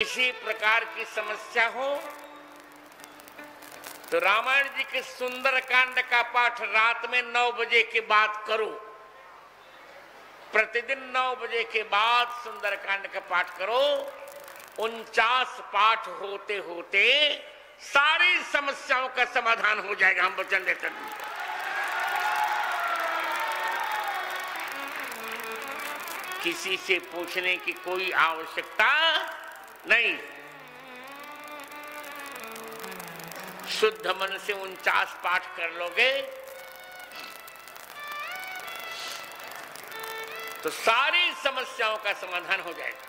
किसी प्रकार की समस्या हो तो रामायण जी के सुंदर कांड का पाठ रात में नौ बजे के बाद करो। प्रतिदिन नौ बजे के बाद सुंदर कांड का पाठ करो। उनचास पाठ होते होते सारी समस्याओं का समाधान हो जाएगा, हम वचन देते हैं। किसी से पूछने की कोई आवश्यकता नहीं। शुद्ध मन से उनचास पाठ कर लोगे तो सारी समस्याओं का समाधान हो जाएगा।